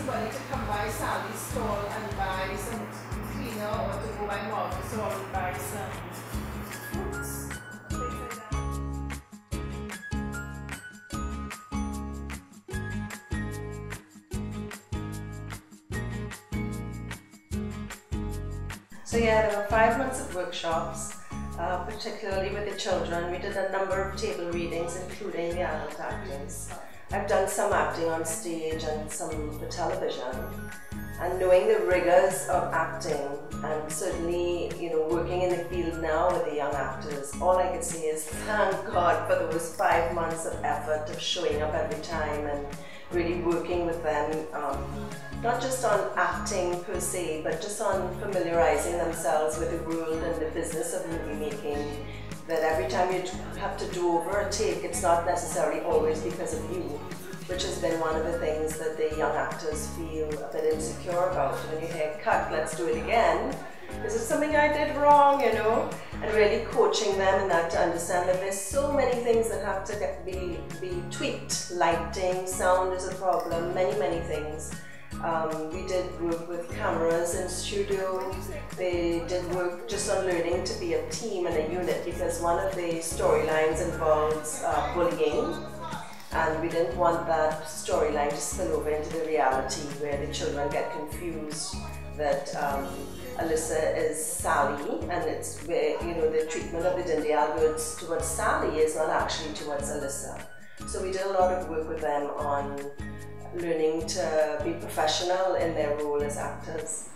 somebody to come by Sally's stall and buy some cleaner or to go by buy some fruits. So yeah, there were five months of workshops, uh, particularly with the children. We did a number of table readings, including the adult actors. I've done some acting on stage and some for television. And knowing the rigors of acting, and certainly, you know, working in the field now with the young actors, all I can say is thank God for those five months of effort of showing up every time and really working with them. Um, not just on acting per se, but just on familiarizing themselves with the world and the business of movie making. That every time you have to do over a take, it's not necessarily always because of you, which has been one of the things that the young actors feel a bit insecure about. When you hear cut, let's do it again. Is it something I did wrong, you know? And really coaching them in that to understand that there's so many things that have to get, be, be tweaked. Lighting, sound is a problem, many, many things. Um, we did work with cameras in studio. They did work just on learning to be a team and a unit because one of the storylines involves uh, bullying and we didn't want that storyline to spill over into the reality where the children get confused that um, Alyssa is Sally and it's where you know the treatment of the Dindi Alberts towards Sally is not actually towards Alyssa. So we did a lot of work with them on learning to be professional in their role as actors.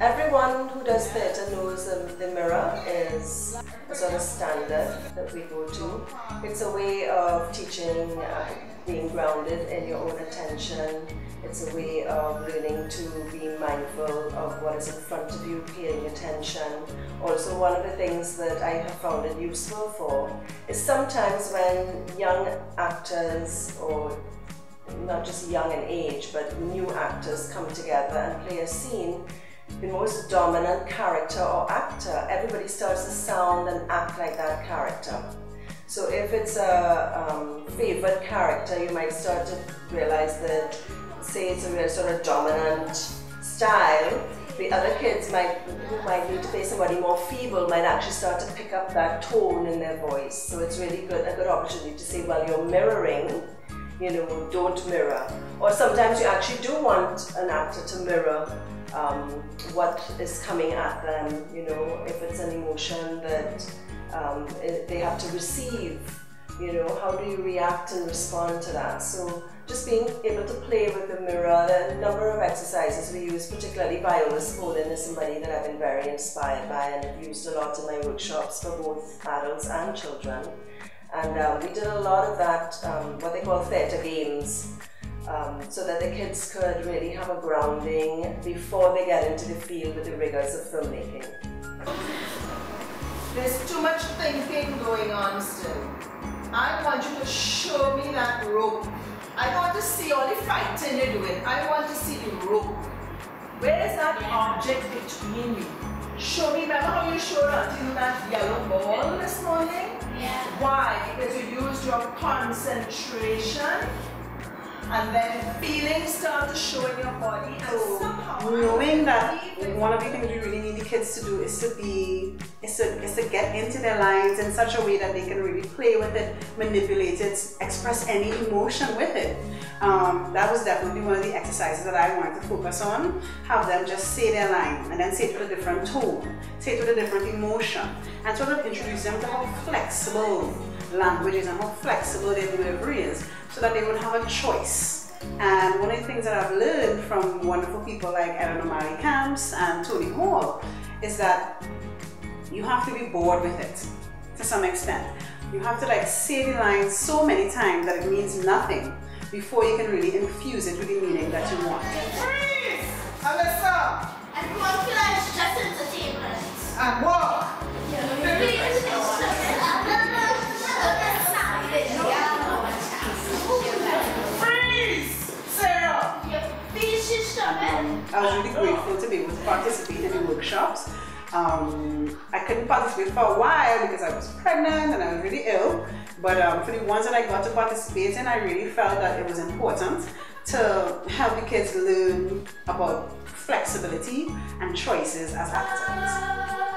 Everyone who does theatre knows um, the mirror is a sort of standard that we go to. It's a way of teaching uh, being grounded in your own attention. It's a way of learning to be mindful of what is in front of you, paying attention. Also, one of the things that I have found it useful for is sometimes when young actors or not just young in age, but new actors come together and play a scene, the most dominant character or actor, everybody starts to sound and act like that character. So if it's a um, favorite character, you might start to realize that, say it's a real sort of dominant style, the other kids might, who might need to play somebody more feeble might actually start to pick up that tone in their voice. So it's really good, a good opportunity to say, well, you're mirroring you know, don't mirror. Or sometimes you actually do want an actor to mirror um, what is coming at them, you know, if it's an emotion that um, they have to receive, you know, how do you react and respond to that? So just being able to play with the mirror, the number of exercises we use, particularly Viola Spolin is somebody that I've been very inspired by and have used a lot in my workshops for both adults and children. And um, we did a lot of that, um, what they call theatre games, um, so that the kids could really have a grounding before they get into the field with the rigors of filmmaking. There's too much thinking going on still. I want you to show me that rope. I want to see all the fighting you're doing. I want to see the rope. Where is that object between you? Show me, remember how you showed Auntie that yellow ball this morning? Yeah. Why? Because you used your concentration and then feelings start to show in your body and knowing that one of the things we really need the kids to do is to be is to, is to get into their lines in such a way that they can really play with it manipulate it express any emotion with it um, that was definitely one of the exercises that I wanted to focus on have them just say their line and then say it with a different tone say it with a different emotion and sort of introduce them to how flexible language is and how flexible their delivery is so that they would have a choice. And one of the things that I've learned from wonderful people like Eleanor Mary Camps and Tony Hall is that you have to be bored with it to some extent. You have to like say the line so many times that it means nothing before you can really infuse it with the meaning that you want. Freeze! Alyssa! Everyone flash just entertainment. And walk! Grateful to be able to participate in the workshops. Um, I couldn't participate for a while because I was pregnant and I was really ill. But um, for the ones that I got to participate in, I really felt that it was important to help the kids learn about flexibility and choices as actors.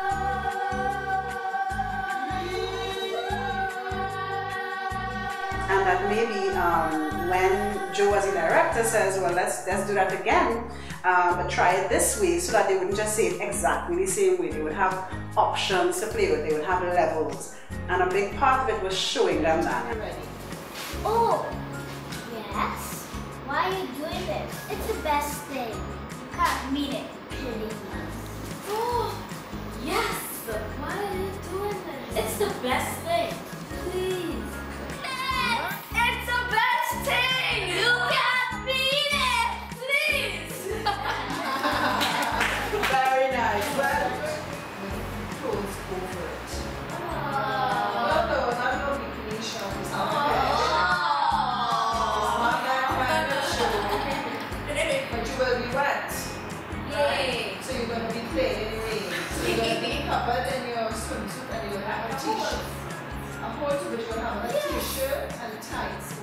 And that maybe um, when Joe as a director says, well, let's let's do that again, uh, but try it this way, so that they wouldn't just say it exactly the same way. They would have options to play with. They would have levels, and a big part of it was showing them that. To have a t-shirt and tights.